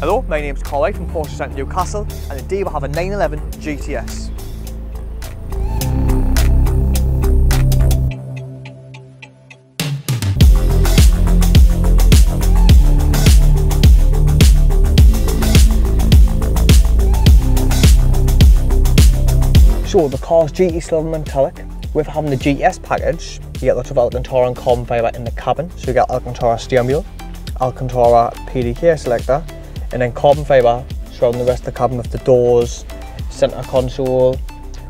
Hello, my name's Colin from Porsche Centre Newcastle and today we have a 911 GTS. So the car's GT Silver Metallic. With having the GTS package, you get lots of Alcantara and carbon fibre in the cabin. So you get Alcantara steering wheel, Alcantara PDK selector, and then carbon fibre surrounding the rest of the cabin with the doors, centre console.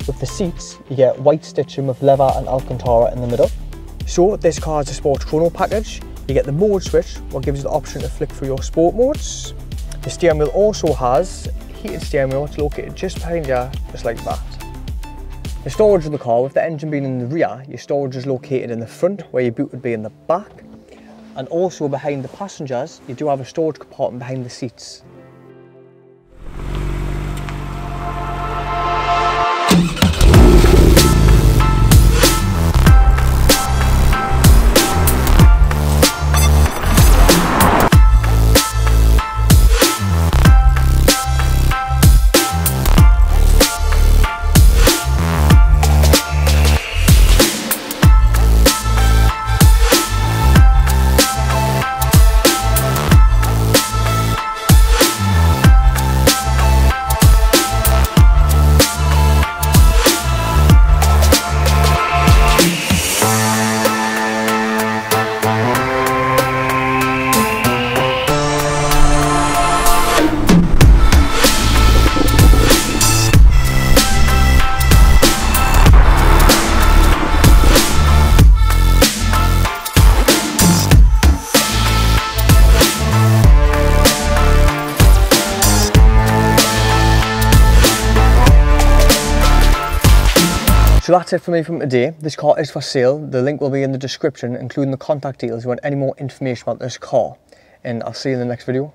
With the seats, you get white stitching with leather and Alcantara in the middle. So this car is a sports chrono package. You get the mode switch, what gives you the option to flick through your sport modes. The steering wheel also has heated steering wheel, it's located just behind you, just like that. The storage of the car, with the engine being in the rear, your storage is located in the front, where your boot would be in the back. And also behind the passengers, you do have a storage compartment behind the seats. So that's it for me from today. This car is for sale. The link will be in the description, including the contact details if you want any more information about this car. And I'll see you in the next video.